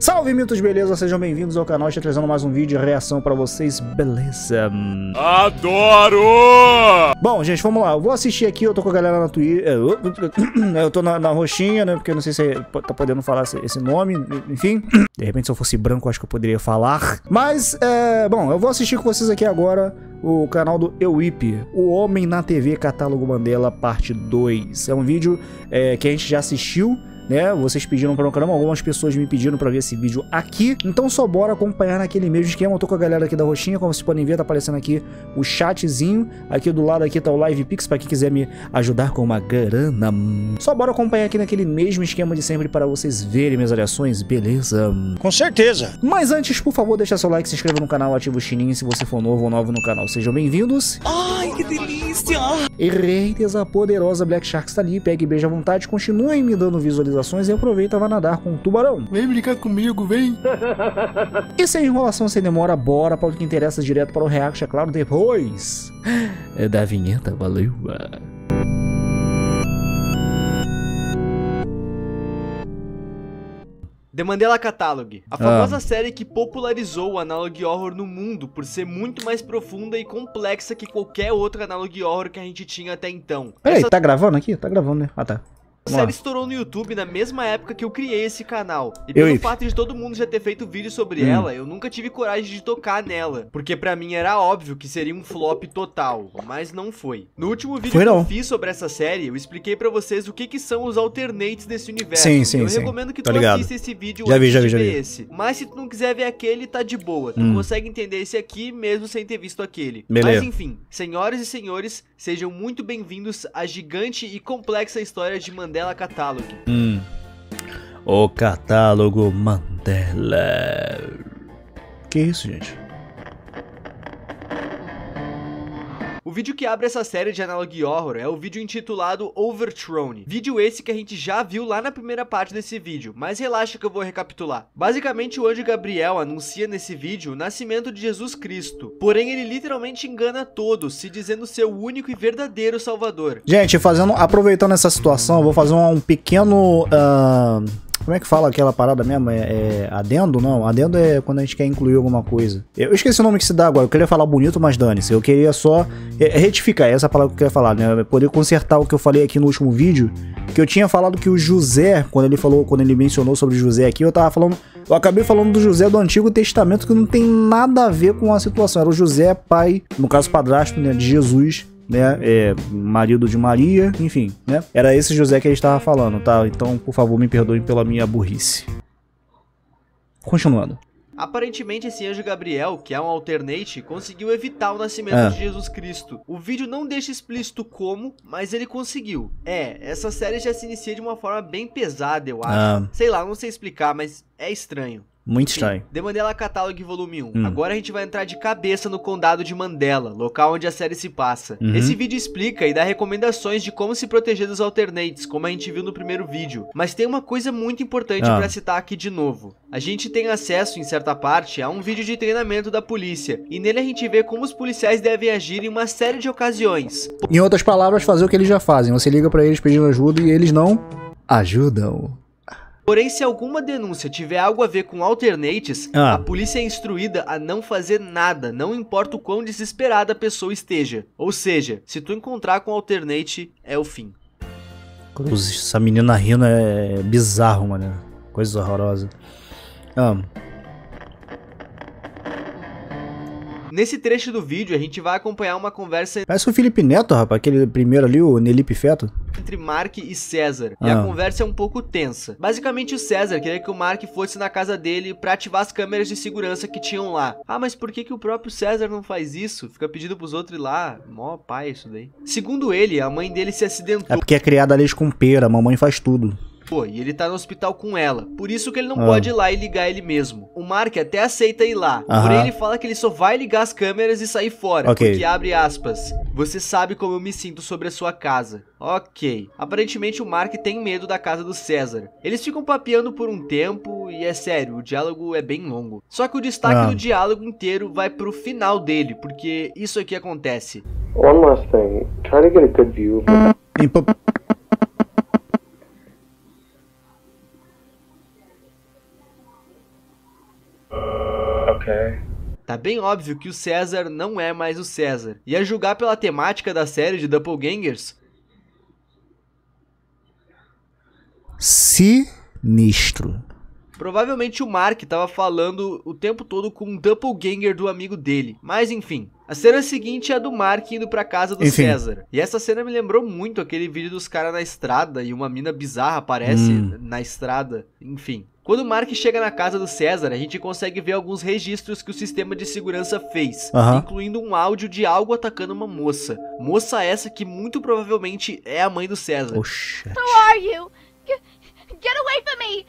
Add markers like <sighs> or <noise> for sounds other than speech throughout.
Salve mitos, beleza? Sejam bem-vindos ao canal, estou trazendo mais um vídeo de reação pra vocês, beleza? Adoro! Bom, gente, vamos lá, eu vou assistir aqui, eu tô com a galera na Twitter, <coughs> eu tô na, na roxinha, né, porque eu não sei se tá podendo falar esse nome, enfim. <coughs> De repente, se eu fosse branco, eu acho que eu poderia falar. Mas, é, bom, eu vou assistir com vocês aqui agora o canal do Ewip, O Homem na TV Catálogo Mandela, parte 2. É um vídeo é, que a gente já assistiu, né? Vocês pediram para o canal, algumas pessoas me pediram para ver esse vídeo aqui. Então só bora acompanhar naquele mesmo esquema. Eu tô com a galera aqui da roxinha, como vocês podem ver, tá aparecendo aqui o chatzinho. Aqui do lado aqui tá o Live Pix para quem quiser me ajudar com uma grana. Só bora acompanhar aqui naquele mesmo esquema de sempre para vocês verem minhas avaliações, beleza? Com certeza. Mas antes, por favor, deixa seu like, se inscreva no canal, ativa o sininho se você for novo ou novo no canal. Sejam bem-vindos. Ai, que delícia! Reiters, a poderosa Black Shark está ali, pegue e beija à vontade, continuem me dando visualizações e aproveita vai nadar com o tubarão. Vem brincar comigo, vem! <laughs> e sem enrolação, sem demora, bora para o que interessa direto para o react, é claro, depois <gasps> é da vinheta, valeu! The Mandela Catalog, a famosa ah. série que popularizou o analog horror no mundo por ser muito mais profunda e complexa que qualquer outro analog horror que a gente tinha até então. Peraí, Essa... tá gravando aqui? Tá gravando, né? Ah, tá. A série estourou no YouTube na mesma época que eu criei esse canal. E pelo eu, fato de todo mundo já ter feito vídeo sobre hum. ela, eu nunca tive coragem de tocar nela. Porque para mim era óbvio que seria um flop total, mas não foi. No último vídeo foi que não. eu fiz sobre essa série, eu expliquei para vocês o que, que são os alternates desse universo. Sim, sim, eu sim. recomendo que Tô tu ligado. assista esse vídeo já vi, já vi, já vi. esse. Mas se tu não quiser ver aquele, tá de boa. Tu hum. consegue entender esse aqui mesmo sem ter visto aquele. Beleza. Mas enfim, senhoras e senhores, sejam muito bem-vindos à gigante e complexa história de Mandela Catalog. Hum. O catálogo Mandela. Que isso, gente? Vídeo que abre essa série de Analog Horror é o vídeo intitulado Overthrown. Vídeo esse que a gente já viu lá na primeira parte desse vídeo, mas relaxa que eu vou recapitular. Basicamente, o anjo Gabriel anuncia nesse vídeo o nascimento de Jesus Cristo. Porém, ele literalmente engana todos, se dizendo ser o único e verdadeiro salvador. Gente, fazendo, aproveitando essa situação, eu vou fazer um, pequeno... Uh como é que fala aquela parada mesmo? É, é, adendo? Não, adendo é quando a gente quer incluir alguma coisa. Eu esqueci o nome que se dá agora. Eu queria falar bonito, mas dane-se. Eu queria só é, retificar essa palavra que eu queria falar, né? Poder consertar o que eu falei aqui no último vídeo. Que eu tinha falado que o José, quando ele falou, quando ele mencionou sobre José aqui, eu tava falando. Eu acabei falando do José do Antigo Testamento, que não tem nada a ver com a situação. Era o José, pai, no caso padrasto, né, de Jesus né? É, marido de Maria, enfim, né? Era esse José que a gente estava falando, tá? Então, por favor, me perdoem pela minha burrice. Continuando. Aparentemente, esse anjo Gabriel, que é um alternate, conseguiu evitar o nascimento é. de Jesus Cristo. O vídeo não deixa explícito como, mas ele conseguiu. É, essa série já se inicia de uma forma bem pesada, eu acho. Ah. Sei lá, não sei explicar, mas é estranho. Muito estranho. The Mandela Catalog Volume 1. Hum. Agora a gente vai entrar de cabeça no condado de Mandela, local onde a série se passa. Uhum. Esse vídeo explica e dá recomendações de como se proteger dos alternates, como a gente viu no primeiro vídeo. Mas tem uma coisa muito importante ah. para citar aqui de novo. A gente tem acesso, em certa parte, a um vídeo de treinamento da polícia, e nele a gente vê como os policiais devem agir em uma série de ocasiões. Em outras palavras, fazer o que eles já fazem. Você liga para eles pedindo ajuda e eles não ajudam. Porém, se alguma denúncia tiver algo a ver com alternates, ah. a polícia é instruída a não fazer nada, não importa o quão desesperada a pessoa esteja. Ou seja, se tu encontrar com alternate, é o fim. Essa menina rindo é bizarro, mano. Coisa horrorosa. Ah. Nesse trecho do vídeo, a gente vai acompanhar uma conversa... Parece o Felipe Neto, rapaz, aquele primeiro ali, o Nelipe Feto. Entre Mark e César. Ah. E a ah. conversa é um pouco tensa. Basicamente, o César queria que o Mark fosse na casa dele para ativar as câmeras de segurança que tinham lá. Ah, mas por que, que o próprio César não faz isso? Fica pedindo pros outros ir lá. Mó pai isso daí. Segundo ele, a mãe dele se acidentou. É porque é criada a leite com pera, a mamãe faz tudo. Pô, e ele tá no hospital com ela. Por isso que ele não ah. pode ir lá e ligar ele mesmo. O Mark até aceita ir lá. Porém, ele fala que ele só vai ligar as câmeras e sair fora. Okay. Porque abre aspas. Você sabe como eu me sinto sobre a sua casa. Ok. Aparentemente o Mark tem medo da casa do César. Eles ficam papeando por um tempo e é sério, o diálogo é bem longo. Só que o destaque ah. do diálogo inteiro vai pro final dele, porque isso aqui acontece. One last thing. Try to get a good view of ok. Tá bem óbvio que o César não é mais o César. E a julgar pela temática da série de Doppelgangers. Sinistro. Provavelmente o Mark tava falando o tempo todo com um doppelganger do amigo dele. Mas enfim. A cena seguinte é a do Mark indo pra casa do Enfim. César. E essa cena me lembrou muito aquele vídeo dos caras na estrada e uma mina bizarra aparece Hum. na estrada. Enfim. Quando o Mark chega na casa do César, a gente consegue ver alguns registros que o sistema de segurança fez, Aham. incluindo um áudio de algo atacando uma moça. Moça essa que muito provavelmente é a mãe do César. Oxa. Who are you? Get, get away from me!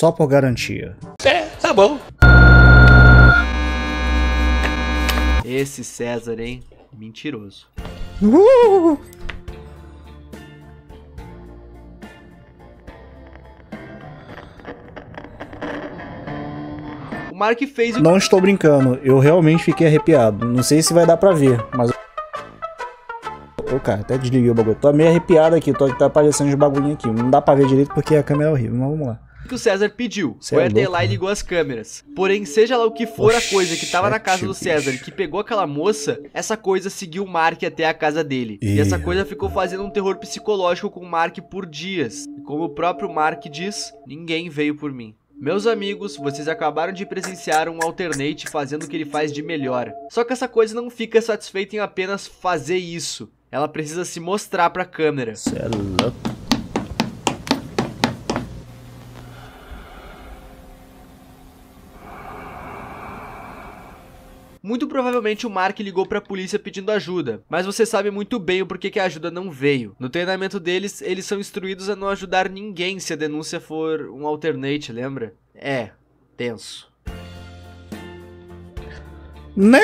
Só por garantia. É, tá bom. Esse César, hein? Mentiroso. Uh! O Mark fez o Não estou brincando, eu realmente fiquei arrepiado. Não sei se vai dar pra ver, mas. Ô, cara, até desliguei o bagulho. Tô meio arrepiado aqui, tô, tá aparecendo uns bagulhinhos aqui. Não dá pra ver direito porque a câmera é horrível, mas vamos lá. Que o César pediu. Cê é louco, lá e né? ligou as câmeras. Porém, seja lá o que for a coisa que tava na casa do César e bicho. que pegou aquela moça, essa coisa seguiu o Mark até a casa dele. E Ih, essa coisa ficou fazendo um terror psicológico com o Mark por dias. E como o próprio Mark diz, ninguém veio por mim. Meus amigos, vocês acabaram de presenciar um alternate fazendo o que ele faz de melhor. Só que essa coisa não fica satisfeita em apenas fazer isso. Ela precisa se mostrar pra câmera. Cê é louco. Muito provavelmente o Mark ligou pra polícia pedindo ajuda, mas você sabe muito bem o porquê que a ajuda não veio. No treinamento deles, eles são instruídos a não ajudar ninguém se a denúncia for um alternate, lembra? É, tenso. Né?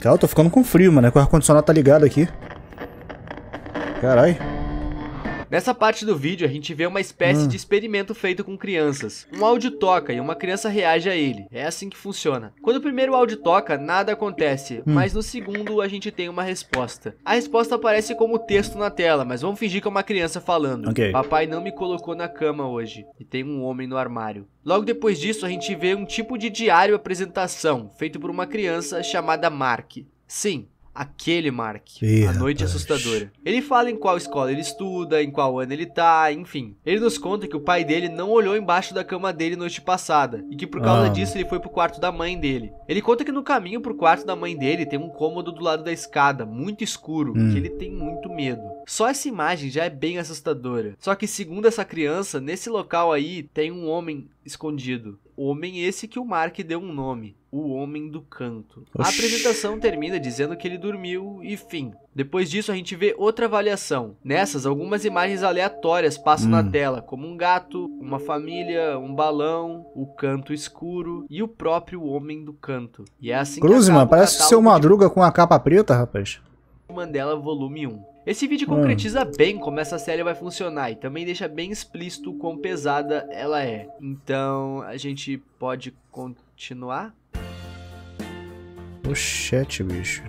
Cara, eu tô ficando com frio, mano. É que o ar-condicionado tá ligado aqui. Carai. Nessa parte do vídeo, a gente vê uma espécie Hum. de experimento feito com crianças. Um áudio toca e uma criança reage a ele. É assim que funciona. Quando o primeiro áudio toca, nada acontece, Hum. mas no segundo a gente tem uma resposta. A resposta aparece como texto na tela, mas vamos fingir que é uma criança falando. Ok. Papai não me colocou na cama hoje e tem um homem no armário. Logo depois disso, a gente vê um tipo de diário apresentação feito por uma criança chamada Mark. Sim, aquele Mark. Ih, a noite rapaz. assustadora. Ele fala em qual escola ele estuda, em qual ano ele tá, enfim. Ele nos conta que o pai dele não olhou embaixo da cama dele noite passada e que por causa Ah. disso ele foi pro quarto da mãe dele. Ele conta que no caminho pro quarto da mãe dele tem um cômodo do lado da escada, muito escuro, Hum. que ele tem muito medo. Só essa imagem já é bem assustadora. Só que segundo essa criança, nesse local aí tem um homem escondido. Homem esse que o Mark deu um nome. O Homem do Canto. A Oxi. apresentação termina dizendo que ele dormiu e fim. Depois disso, a gente vê outra avaliação. Nessas, algumas imagens aleatórias passam na Hum. tela, como um gato, uma família, um balão, o canto escuro e o próprio Homem do Canto. E é assim Cruz, que parece o seu catálogo de Madruga com a capa preta, rapaz. Mandela Volume 1. Esse vídeo Hum. concretiza bem como essa série vai funcionar e também deixa bem explícito o quão pesada ela é. Então, a gente pode continuar? Oxete, bicho.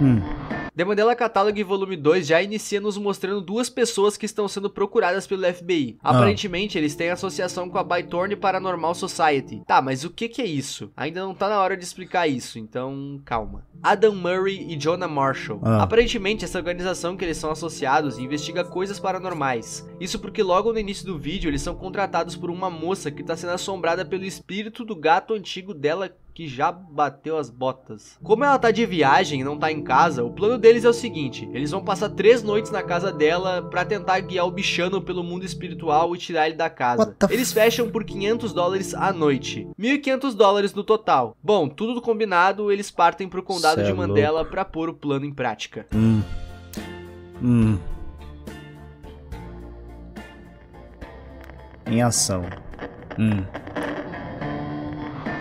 Hum. The Mandela Catalog Volume 2 já inicia nos mostrando duas pessoas que estão sendo procuradas pelo FBI. Ah. Aparentemente, eles têm associação com a Bytorn Paranormal Society. Tá, mas o que que é isso? Ainda não tá na hora de explicar isso, então calma. Adam Murray e Jonah Marshall. Ah. Aparentemente, essa organização que eles são associados investiga coisas paranormais. Isso porque logo no início do vídeo, eles são contratados por uma moça que tá sendo assombrada pelo espírito do gato antigo dela que já bateu as botas. Como ela tá de viagem e não tá em casa, o plano deles é o seguinte: eles vão passar três noites na casa dela para tentar guiar o bichano pelo mundo espiritual e tirar ele da casa. Eles fecham por 500 dólares a noite, 1.500 dólares no total. Bom, tudo combinado, eles partem pro condado Cê de é Mandela para pôr o plano em prática. Hum. Hum. Em ação. Hum.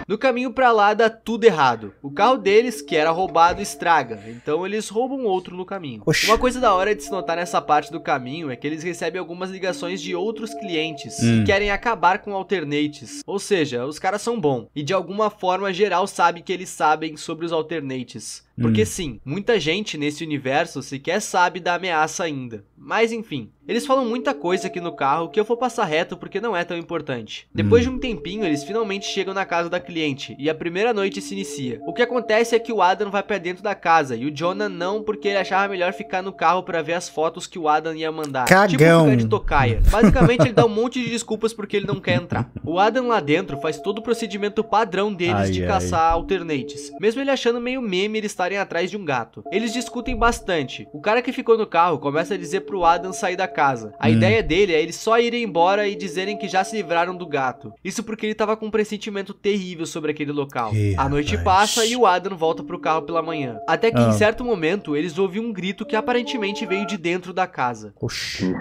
No caminho para lá dá tudo errado. O carro deles, que era roubado, estraga. Então eles roubam outro no caminho. Oxi. Uma coisa da hora de se notar nessa parte do caminho é que eles recebem algumas ligações de outros clientes hum. que querem acabar com alternates. Ou seja, os caras são bons. E de alguma forma geral sabe que eles sabem sobre os alternates. Porque hum. sim, muita gente nesse universo sequer sabe da ameaça ainda. Mas enfim, eles falam muita coisa aqui no carro que eu vou passar reto porque não é tão importante. Depois hum. de um tempinho, eles finalmente chegam na casa da cliente e a primeira noite se inicia. O que acontece é que o Adam vai para dentro da casa e o Jonah não porque ele achava melhor ficar no carro para ver as fotos que o Adam ia mandar. Cagão. Tipo ficar de tocaia. Basicamente ele dá um monte de desculpas porque ele não quer entrar. O Adam lá dentro faz todo o procedimento padrão deles ai, de ai. caçar alternates. Mesmo ele achando meio meme ele estarem atrás de um gato. Eles discutem bastante. O cara que ficou no carro começa a dizer pro Adam sair da casa. A hum. ideia dele é eles só irem embora e dizerem que já se livraram do gato. Isso porque ele tava com um pressentimento terrível sobre aquele local. Que a noite passa e o Adam volta pro carro pela manhã. Até que ah. em certo momento eles ouvem um grito que aparentemente veio de dentro da casa. Oxi.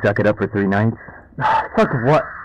<sighs>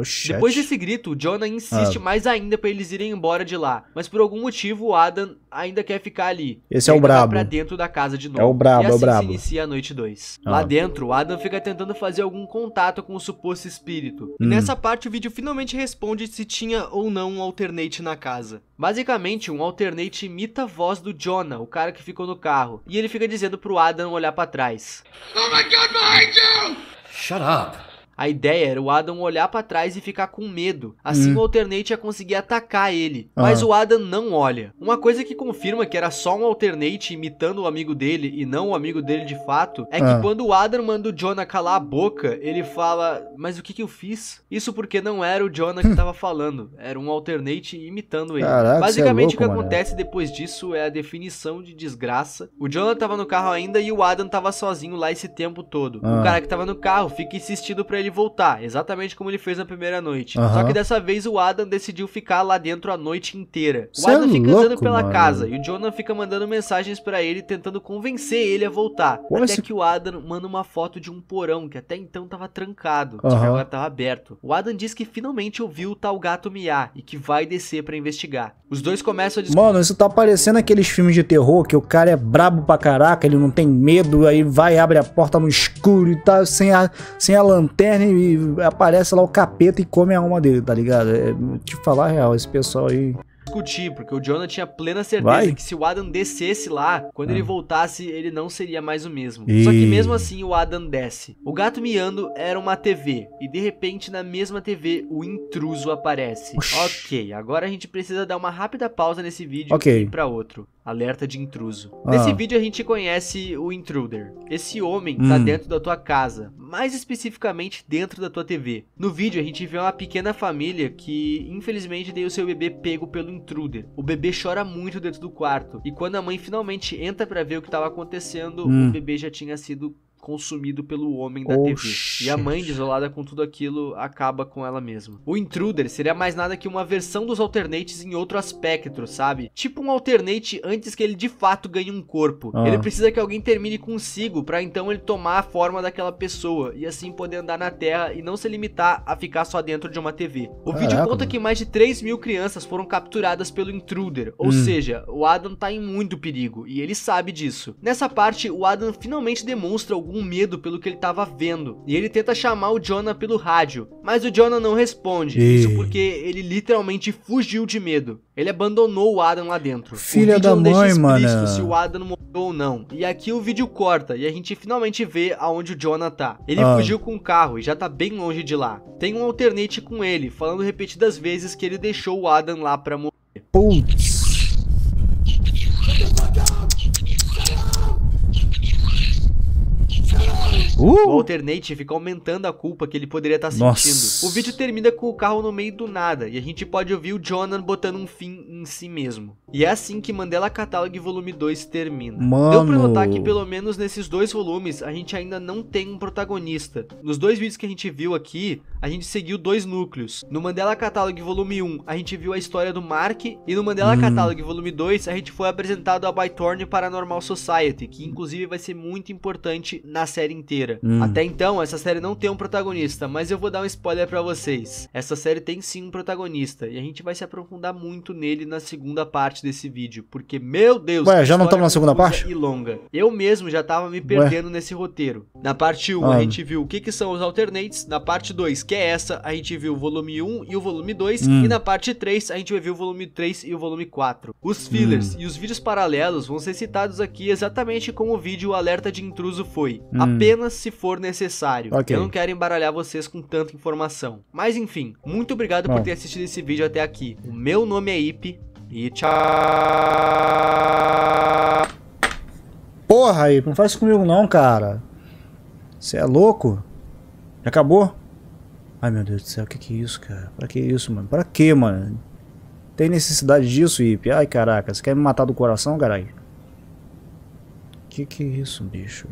Oxente. Depois desse grito, o Jonah insiste ah. mais ainda para eles irem embora de lá. Mas por algum motivo, o Adam ainda quer ficar ali. Esse é o brabo. pra dentro da casa de novo. É o brabo, e assim é o brabo. se inicia a noite 2. Ah. Lá dentro, o Adam fica tentando fazer algum contato com o suposto espírito. Hum. E nessa parte, o vídeo finalmente responde se tinha ou não um alternate na casa. Basicamente, um alternate imita a voz do Jonah, o cara que ficou no carro. E ele fica dizendo pro Adam olhar para trás. Oh my god, behind you! Shut up! A ideia era o Adam olhar para trás e ficar com medo. Assim hum. o Alternate ia conseguir atacar ele. Ah. Mas o Adam não olha. Uma coisa que confirma que era só um Alternate imitando o amigo dele e não o amigo dele de fato é que ah. quando o Adam manda o Jonah calar a boca, ele fala: Mas o que, que eu fiz? Isso porque não era o Jonah que <laughs> tava falando, era um Alternate imitando ele. Caraca, Basicamente é louco, o que acontece depois disso é a definição de desgraça. O Jonah tava no carro ainda e o Adam tava sozinho lá esse tempo todo. Ah. O cara que tava no carro fica insistindo pra ele ele voltar, exatamente como ele fez na primeira noite. Uhum. Só que dessa vez o Adam decidiu ficar lá dentro a noite inteira. O Cê Adam é fica louco, andando pela mano. casa e o Jonah fica mandando mensagens para ele tentando convencer ele a voltar. Até esse... que o Adam manda uma foto de um porão que até então tava trancado, uhum. agora tava aberto. O Adam diz que finalmente ouviu o tal gato miar e que vai descer para investigar. Os dois começam a discutir. Mano, isso tá parecendo aqueles filmes de terror que o cara é brabo pra caraca, ele não tem medo, aí vai abre a porta no escuro e tá sem a, sem a lanterna e aparece lá o capeta e come a alma dele, tá ligado? É, te falar a real, esse pessoal aí discutir, porque o Jonah tinha plena certeza Vai? que se o Adam descesse lá, quando ele ah. voltasse, ele não seria mais o mesmo. E... Só que mesmo assim o Adam desce. O gato miando era uma TV, e de repente na mesma TV o intruso aparece. Oxi. Ok, agora a gente precisa dar uma rápida pausa nesse vídeo okay. e ir pra outro. Alerta de intruso. Ah. Nesse vídeo a gente conhece o intruder. Esse homem tá hum. tá dentro da tua casa, mais especificamente dentro da tua TV. No vídeo a gente vê uma pequena família que infelizmente tem o seu bebê pego pelo intruder. O bebê chora muito dentro do quarto e quando a mãe finalmente entra para ver o que estava acontecendo, hum. o bebê já tinha sido consumido pelo homem da TV. E a mãe, desolada com tudo aquilo, acaba com ela mesma. O Intruder seria mais nada que uma versão dos Alternates em outro aspecto, sabe? Tipo um Alternate antes que ele de fato ganhe um corpo. Ah. Ele precisa que alguém termine consigo para então ele tomar a forma daquela pessoa e assim poder andar na Terra e não se limitar a ficar só dentro de uma TV. O Caraca, vídeo conta mano. que mais de 3 mil crianças foram capturadas pelo Intruder, ou hum. seja, o Adam tá em muito perigo e ele sabe disso. Nessa parte, o Adam finalmente demonstra algum algum medo pelo que ele estava vendo. E ele tenta chamar o Jonah pelo rádio, mas o Jonah não responde. E... Isso porque ele literalmente fugiu de medo. Ele abandonou o Adam lá dentro. Filha da mãe, mano. Se o Adam morreu ou não. E aqui o vídeo corta e a gente finalmente vê aonde o Jonah tá. Ele ah. fugiu com o carro e já tá bem longe de lá. Tem um alternate com ele, falando repetidas vezes que ele deixou o Adam lá pra morrer. Putz. Uh! O alternate fica aumentando a culpa que ele poderia estar tá sentindo. Nossa. O vídeo termina com o carro no meio do nada e a gente pode ouvir o Jonan botando um fim em si mesmo. E é assim que Mandela Catalog Volume 2 termina. Mano. Deu pra notar que pelo menos nesses dois volumes a gente ainda não tem um protagonista. Nos dois vídeos que a gente viu aqui, a gente seguiu dois núcleos. No Mandela Catalog Volume 1, a gente viu a história do Mark e no Mandela hum. Catalog Volume 2, a gente foi apresentado a Bytorn Paranormal Society, que inclusive vai ser muito importante na série inteira. Hum. Até então, essa série não tem um protagonista, mas eu vou dar um spoiler para vocês. Essa série tem sim um protagonista e a gente vai se aprofundar muito nele na segunda parte desse vídeo, porque meu Deus, Ué, já não estamos na segunda parte? E longa. Eu mesmo já tava me perdendo Ué. nesse roteiro. Na parte 1, ah. a gente viu o que que são os alternates, na parte 2, que é essa, a gente viu o volume 1 e o volume 2, hum. e na parte 3 a gente vai ver o volume 3 e o volume 4. Os fillers hum. e os vídeos paralelos vão ser citados aqui exatamente como o vídeo Alerta de Intruso foi, hum. apenas se for necessário. Okay. Eu não quero embaralhar vocês com tanta informação. Mas enfim, muito obrigado por ter assistido esse vídeo até aqui. O meu nome é Ip e tchau. Porra, aí, não faz isso comigo não, cara. Você é louco? Já acabou? Ai meu Deus do céu, o que que é isso, cara? Pra que isso, mano? Pra que, mano? Tem necessidade disso, Ip? Ai caraca, você quer me matar do coração, caralho? Que que é isso, bicho?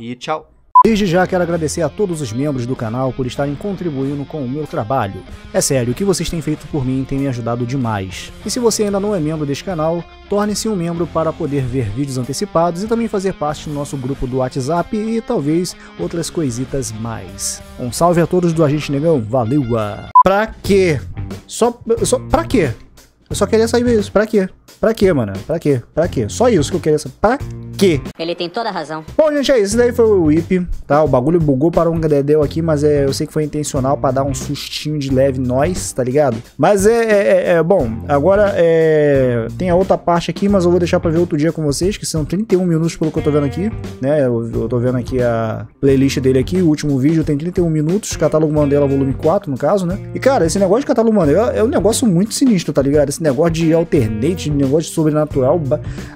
E tchau. Desde já quero agradecer a todos os membros do canal por estarem contribuindo com o meu trabalho. É sério, o que vocês têm feito por mim tem me ajudado demais. E se você ainda não é membro deste canal, torne-se um membro para poder ver vídeos antecipados e também fazer parte do nosso grupo do WhatsApp e talvez outras coisitas mais. Um salve a todos do Agente Negão, valeu! Pra quê? Só, só pra quê? Eu só queria saber isso, pra quê? Pra quê, mano? Pra quê? Pra quê? Só isso que eu queria saber. Pra quê? Ele tem toda a razão. Bom, gente, é isso. Daí foi o Whip, tá? O bagulho bugou para um dedéu aqui, mas é, eu sei que foi intencional pra dar um sustinho de leve nós, tá ligado? Mas é, é, é, é bom, agora é, tem a outra parte aqui, mas eu vou deixar pra ver outro dia com vocês, que são 31 minutos pelo que eu tô vendo aqui, né? Eu, eu tô vendo aqui a playlist dele aqui, o último vídeo tem 31 minutos, catálogo Mandela volume 4, no caso, né? E, cara, esse negócio de catálogo Mandela é um negócio muito sinistro, tá ligado? Esse negócio de alternate, negócio de sobrenatural.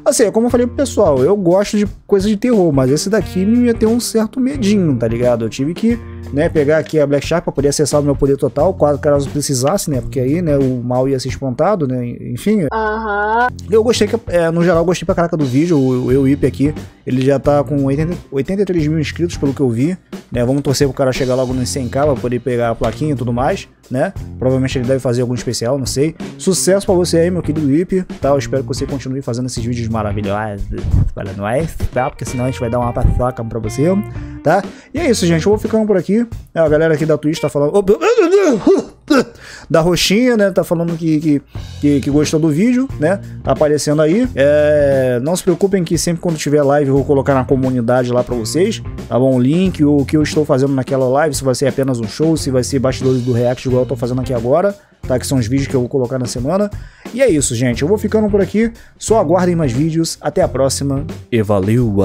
Assim, é como eu falei pro pessoal, eu gosto de coisas de terror, mas esse daqui me ia ter um certo medinho, tá ligado? Eu tive que né, pegar aqui a Black Shark para poder acessar o meu poder total, caso precisasse, né, porque aí, né, o mal ia ser espantado, né, enfim. Uhum. Eu gostei, que, é, no geral, gostei pra caraca do vídeo, o, o EUIP aqui, ele já tá com 80, 83 mil inscritos, pelo que eu vi, né, vamos torcer pro cara chegar logo nos 100k pra poder pegar a plaquinha e tudo mais, né, provavelmente ele deve fazer algum especial, não sei. Sucesso pra você aí, meu querido EUIP, tá, eu espero que você continue fazendo esses vídeos maravilhosos. Para nós, tá, porque senão a gente vai dar uma paçoca pra você, tá? E é isso, gente, eu vou ficando por aqui, é, a galera aqui da Twitch tá falando. <laughs> Da roxinha, né? Tá falando que, que, que, que gostou do vídeo, né? Tá aparecendo aí. É, não se preocupem que sempre quando tiver live eu vou colocar na comunidade lá pra vocês, tá bom? O link, o que eu estou fazendo naquela live, se vai ser apenas um show, se vai ser bastidores do React igual eu tô fazendo aqui agora, tá? Que são os vídeos que eu vou colocar na semana. E é isso, gente. Eu vou ficando por aqui. Só aguardem mais vídeos. Até a próxima e valeu!